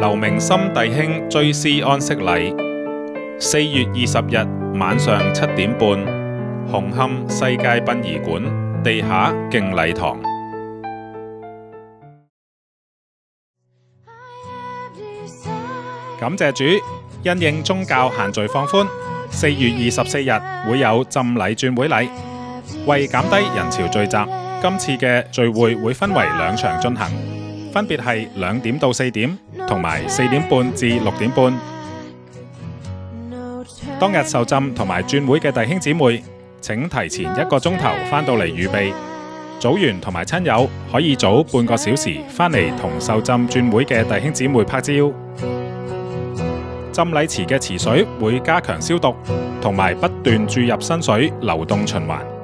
刘明心弟兄追思安息禮，四月二十日晚上七點半，紅磡世界殯儀館地下敬禮堂。感謝主，因應宗教限聚放寬，四月二十四日會有浸禮轉會禮。為減低人潮聚集，今次嘅聚會會分為兩場進行，分別係兩點到四點，同埋四點半至六點半。當日受浸同埋轉會嘅弟兄姊妹，請提前一個鐘頭返到嚟預備。組員同埋親友可以早半個小時返嚟同受浸轉會嘅弟兄姊妹拍照。浸禮池嘅池水會加強消毒，同埋不斷注入新水，流動循環。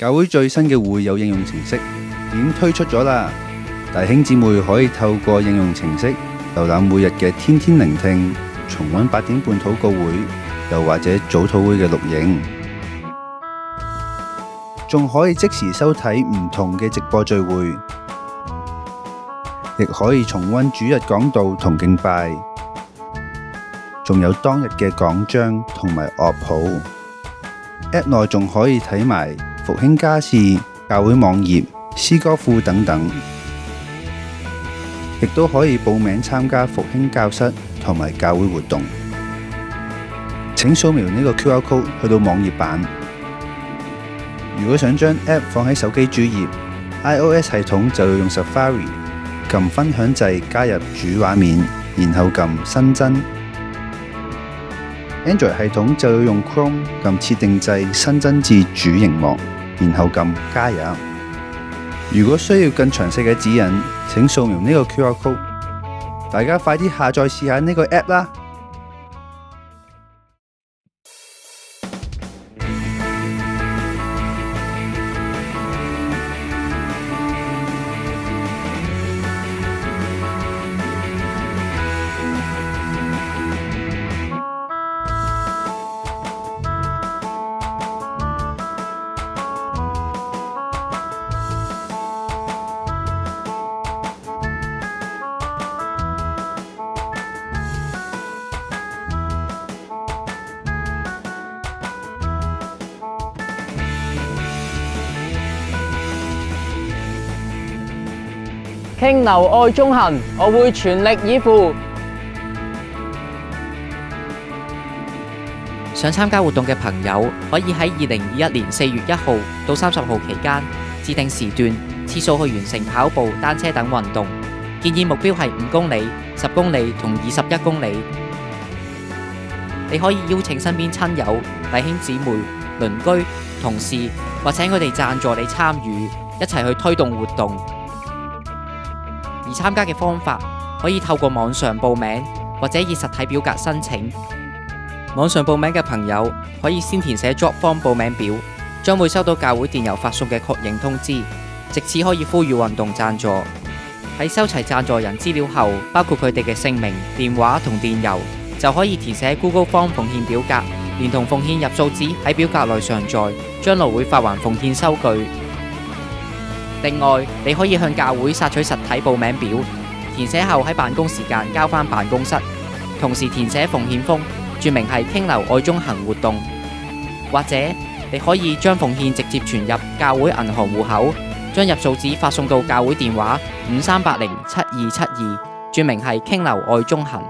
教會最新嘅會友應用程式已經推出咗啦，弟兄姊妹可以透過應用程式瀏覽每日嘅天天聆聽，重溫八點半祷告會，又或者早禱會嘅錄影，仲可以即時收睇唔同嘅直播聚會，亦可以重溫主日講道同敬拜，仲有當日嘅講章同埋樂譜。App 内仲可以睇埋復興家事、教會網頁、詩歌庫等等，亦都可以報名參加復興教室同埋教會活動。請掃描呢個 QR code 去到網頁版。如果想將 App 放喺手機主頁，iOS 系統就要用 Safari 撳分享掣加入主畫面，然後撳新增。Android 系統就要用 Chrome 撳設定制新增至主螢幕，然後撳加入。如果需要更详细嘅指引，请扫描呢个 QR code。大家快啲下载试下呢个 app 啦！傾流愛中行，我會全力以赴。想參加活動嘅朋友，可以喺二零二一年四月一號到三十號期間，指定時段次數去完成跑步、單車等運動。建議目標係五公里、十公里同二十一公里。你可以邀請身邊親友、弟兄姊妹、鄰居、同事，或請佢哋贊助你參與，一齊去推動活動。而參加嘅方法可以透過網上報名，或者以實體表格申請。網上報名嘅朋友可以先填寫 drop form 報名表，將會收到教會電郵發送嘅確認通知，藉此可以呼籲運動贊助。喺收齊贊助人資料後，包括佢哋嘅姓名、電話同電郵，就可以填寫 Google Form 奉獻表格，連同奉獻入數字喺表格內上載，將來會發還奉獻收據。另外，你可以向教会索取實體報名表，填寫後喺辦公時間交返辦公室，同時填寫奉獻封，注明係傾流愛中行活動。或者你可以將奉獻直接存入教會銀行戶口，將入數字發送到教會電話五三八零七二七二，注明係傾流愛中行。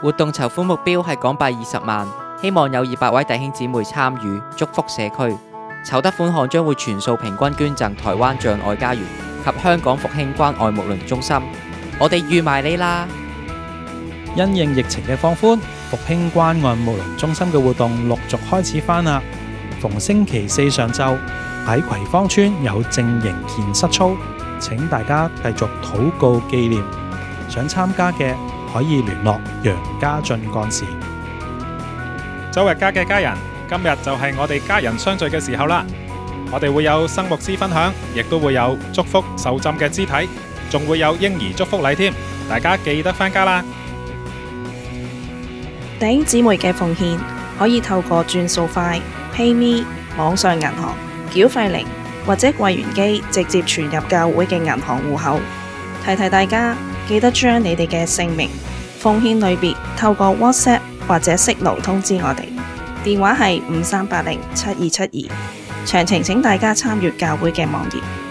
活動籌款目標係港幣二十萬，希望有二百位弟兄姊妹參與，祝福社區。籌得款項將會全數平均捐贈台灣障礙家園及香港復興關愛牧鄰中心。我哋預埋你啦！因應疫情嘅放寬，復興關愛牧鄰中心嘅活動陸續開始返啦。逢星期四上晝喺葵芳村有正營健室操，請大家繼續禱告紀念。想參加嘅可以聯絡楊家俊幹事。周日家嘅家人，今日就係我哋家人相聚嘅時候啦。我哋會有生牧師分享，亦都會有祝福受浸嘅肢體，仲會有嬰兒祝福禮添。大家記得返家啦！顶姊妹嘅奉獻可以透過轉數快、PayMe、網上銀行、繳費靈或者櫃員機直接存入教會嘅銀行戶口。提提大家，記得將你哋嘅姓名、奉獻類別透過 WhatsApp 或者息劳通知我哋。电话系五三八零七二七二，详情请大家参阅教会嘅网页。